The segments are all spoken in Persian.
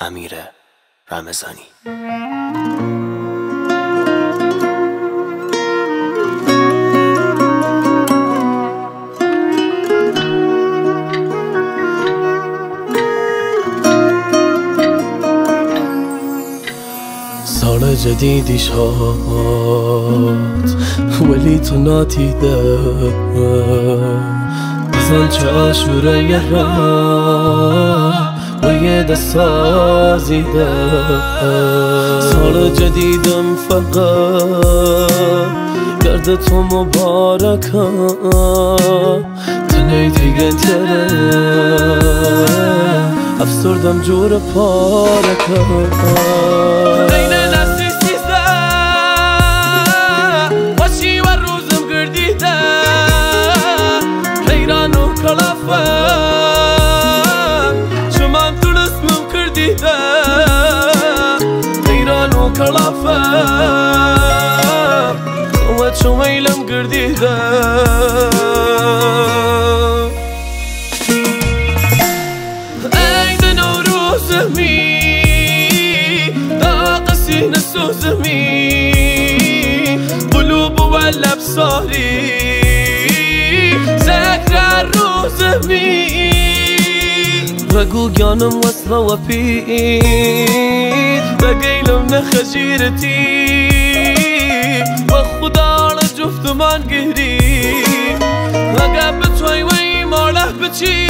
امیر رمزانی سال جدیدی شاد ولی تو ناتیده بزن چه آشوره یه دست سازیده سال جدیدم فقط گرد تو مبارکه تنهی دیگه تره. افسردم جور پارکه کلافر خواه چو میلم گردی دم ای دن و روزمی دا قسی نسوزمی قلوب و لبصاری ذکر روزمی بگو گانم وصل و پیر بقيلم نخجيرتي وخدا لجفت من قهري وقابت وي وي ماله بچي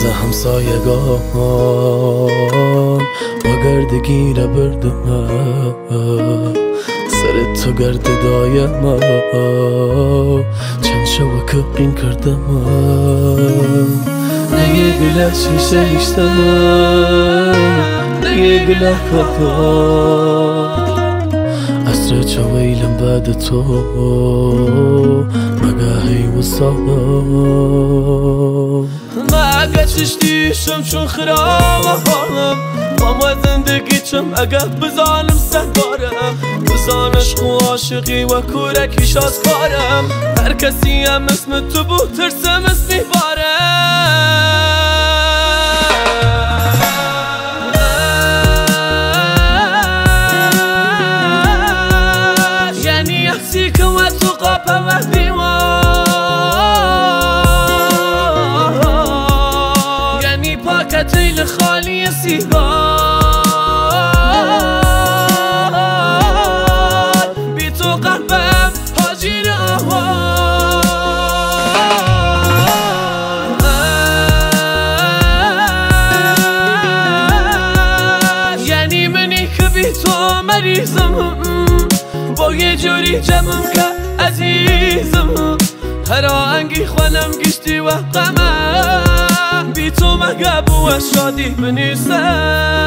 مغز همسایگان با گردگی بردم سر تو گرد دایم چند شو که این کردم نه یه گله شیشه ایشتم نه یه گله کتا عصر چویلم بعد تو. مگه و ما قدش دیشم چون خراب حالم. ما زندگی چم اگه بزانم سهبارم بزانش خو عاشقی و کورکیش از کارم. هر کسی هم اسم تو بود ترسم اسمی بارم پاکتیل خالی سیگار بی تو قلبم حاجیر آوار یعنی منی که بی تو مریضم با یه جوری جمعم که عزیزم. هر آهنگی خوانم گشتی و غمم. بی تو مگه بو شادی بنیسم